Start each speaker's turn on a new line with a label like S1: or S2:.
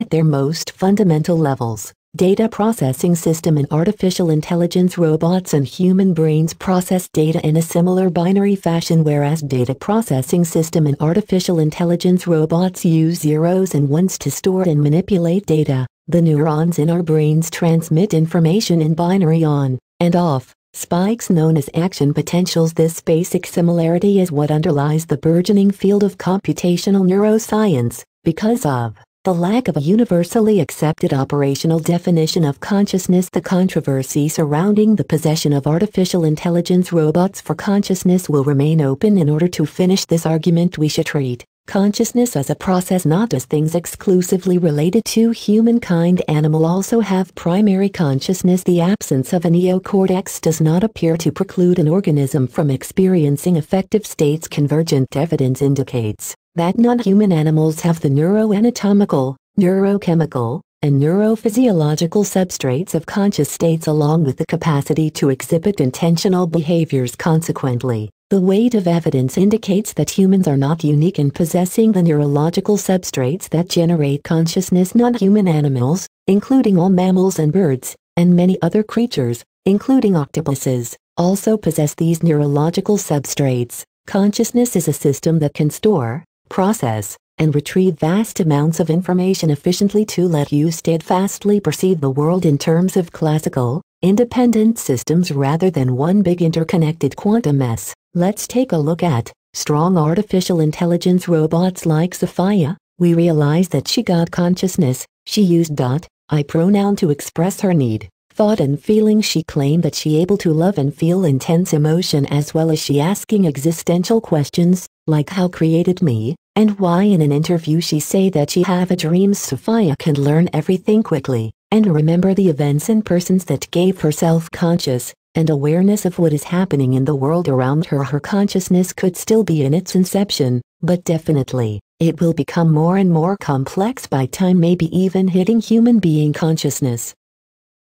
S1: At their most fundamental levels, data processing system and artificial intelligence robots and human brains process data in a similar binary fashion whereas data processing system and artificial intelligence robots use zeros and ones to store and manipulate data. The neurons in our brains transmit information in binary on and off spikes known as action potentials. This basic similarity is what underlies the burgeoning field of computational neuroscience because of the lack of a universally accepted operational definition of consciousness the controversy surrounding the possession of artificial intelligence robots for consciousness will remain open in order to finish this argument we should treat consciousness as a process not as things exclusively related to humankind. Animal also have primary consciousness. The absence of a neocortex does not appear to preclude an organism from experiencing affective states. Convergent evidence indicates that non-human animals have the neuroanatomical, neurochemical, and neurophysiological substrates of conscious states along with the capacity to exhibit intentional behaviors consequently. The weight of evidence indicates that humans are not unique in possessing the neurological substrates that generate consciousness non-human animals, including all mammals and birds, and many other creatures, including octopuses, also possess these neurological substrates. Consciousness is a system that can store, process, and retrieve vast amounts of information efficiently to let you steadfastly perceive the world in terms of classical, independent systems rather than one big interconnected quantum mess. Let's take a look at strong artificial intelligence robots like Sophia. We realize that she got consciousness, she used dot, I pronoun to express her need, thought and feeling she claimed that she able to love and feel intense emotion as well as she asking existential questions, like how created me, and why in an interview she say that she have a dream Sophia can learn everything quickly, and remember the events and persons that gave her self-conscious, and awareness of what is happening in the world around her her consciousness could still be in its inception, but definitely, it will become more and more complex by time maybe even hitting human being consciousness.